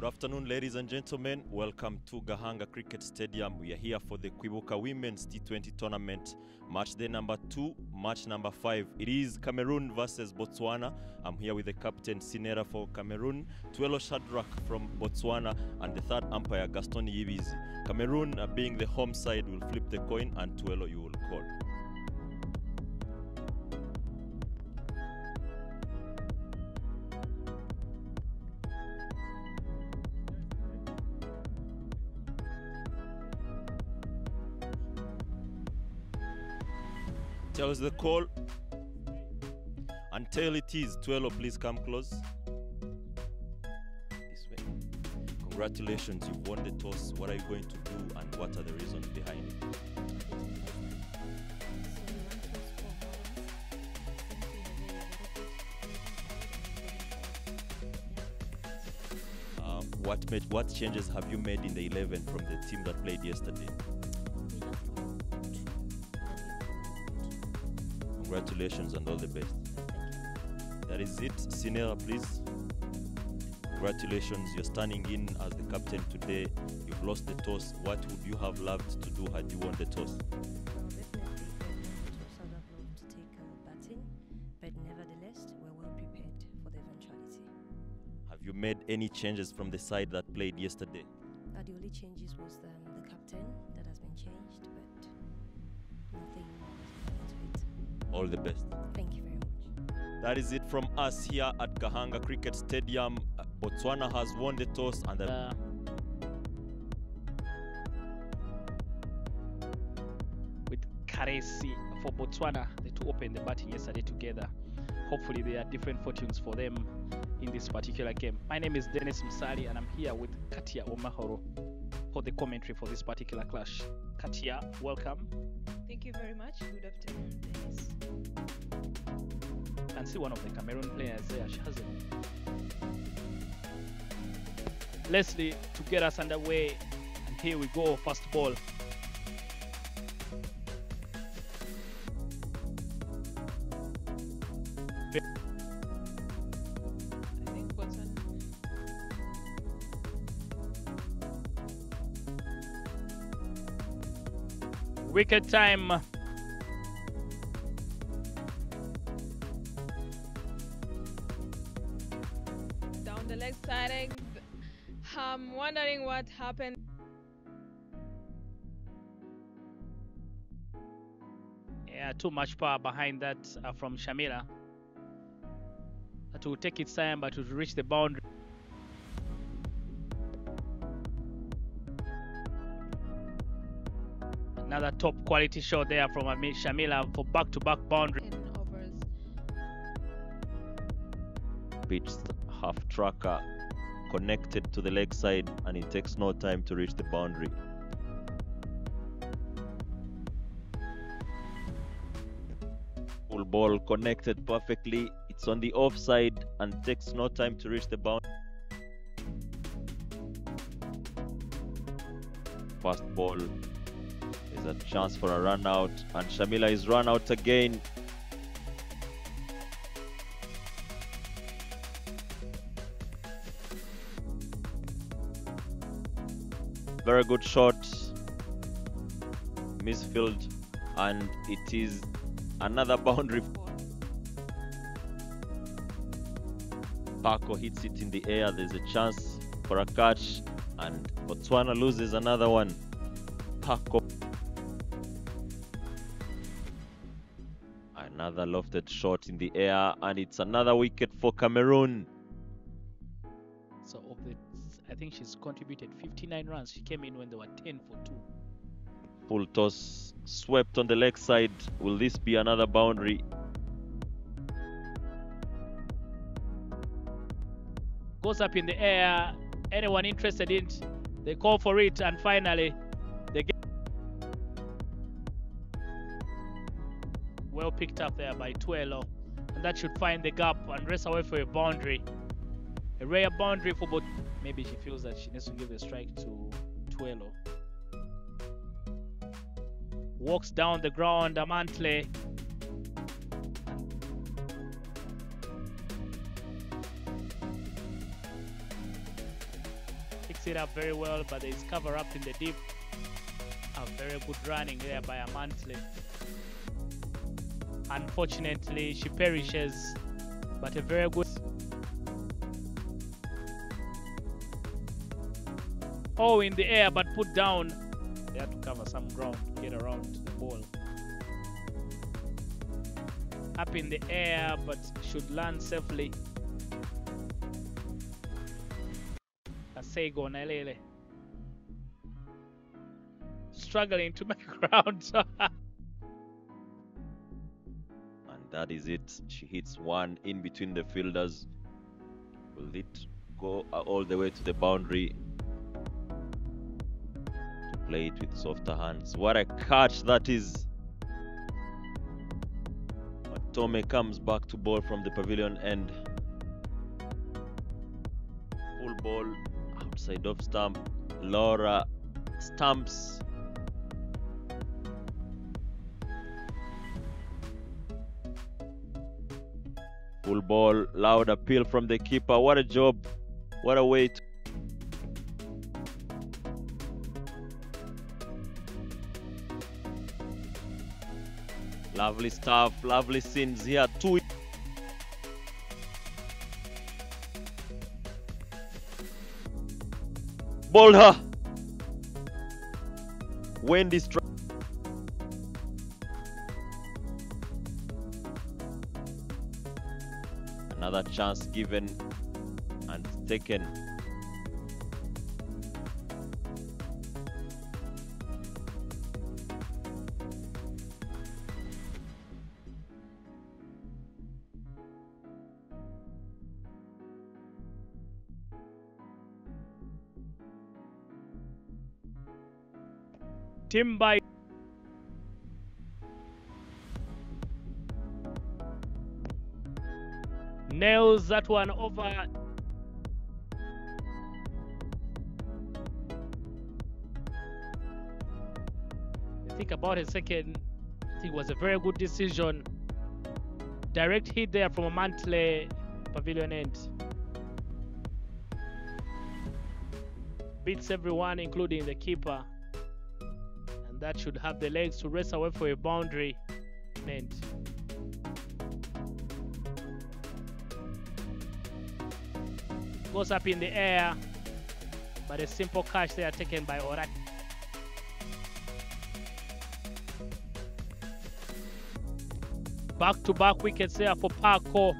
Good afternoon, ladies and gentlemen. Welcome to Gahanga Cricket Stadium. We are here for the Kwibuka Women's T20 Tournament, match day number two, match number five. It is Cameroon versus Botswana. I'm here with the captain Sinera for Cameroon, Tuelo Shadrach from Botswana, and the third umpire Gaston Yibizi. Cameroon, uh, being the home side, will flip the coin, and Tuelo you will call. Tell us the call. Until it is, Tuelo, please come close. This way. Congratulations, you've won the toss. What are you going to do and what are the reasons behind it? Um, what, made, what changes have you made in the 11 from the team that played yesterday? Congratulations and all the best. That is it. Sinera, please. Congratulations, you're standing in as the captain today. You've lost the toss. What would you have loved to do had you won the toss? Definitely, I would have loved to take batting, but nevertheless, we're well prepared for the eventuality. Have you made any changes from the side that played yesterday? Uh, the only changes was um, the captain All the best. Thank you very much. That is it from us here at Gahanga Cricket Stadium. Uh, Botswana has won the toss and the uh, with Karesi for Botswana. The two opened the batting yesterday together. Hopefully, there are different fortunes for them in this particular game. My name is Dennis Msali, and I'm here with Katia Omahoro for the commentary for this particular clash. Katia, welcome. Thank you very much. Good afternoon. You can see one of the Cameroon players there, Shazim. Leslie to get us underway. And here we go, first ball. Wicket time. down the leg side. I- I'm wondering what happened. Yeah, too much power behind that uh, from Shamila. That will take its time, but to reach the boundary. Another top quality shot there from Ami- Shamila for back-to-back boundary. in overs. pitched half tracker connected to the leg side and it takes no time to reach the boundary. Full ball connected perfectly. It's on the offside and takes no time to reach the boundary. Fast ball. A chance for a run out and Shamila is run out again. Very good shot. Misfield and it is another boundary. Paco hits it in the air. There's a chance for a catch, and Botswana loses another one. Paco. Another lofted shot in the air, and it's another wicket for Cameroon. So of the, I think she's contributed 59 runs. She came in when they were 10 for 2. Full toss swept on the leg side. Will this be another boundary? Goes up in the air. Anyone interested in it, they call for it, and finally, Well picked up there by Tuelo, and that should find the gap and race away for a boundary. A rare boundary for both. Maybe she feels that she needs to give a strike to Tuelo. Walks down the ground, Amantle. picks it up very well, but there is cover up in the deep. A very good running there by Amantle. Unfortunately, she perishes, but a very good. Oh, in the air, but put down. They have to cover some ground to get around the ball. Up in the air, but should land safely. Kasego Nelele. Struggling to make ground. That is it. She hits one in between the fielders. Will it go uh, all the way to the boundary? To play it with softer hands. What a catch that is. Tome comes back to ball from the pavilion end. Full ball outside of stump. Laura stumps. Full ball, loud appeal from the keeper. What a job. What a way to. Lovely stuff, lovely scenes here. Two. Boulder. Wendy Another chance given and taken. Timber. Nails that one over. I think about a second. I think it was a very good decision. Direct hit there from Amantle pavilion end. Beats everyone, including the keeper and that should have the legs to race away for a boundary meant. Goes up in the air, but a simple catch there taken by Orat. Back to back wickets there for Paco.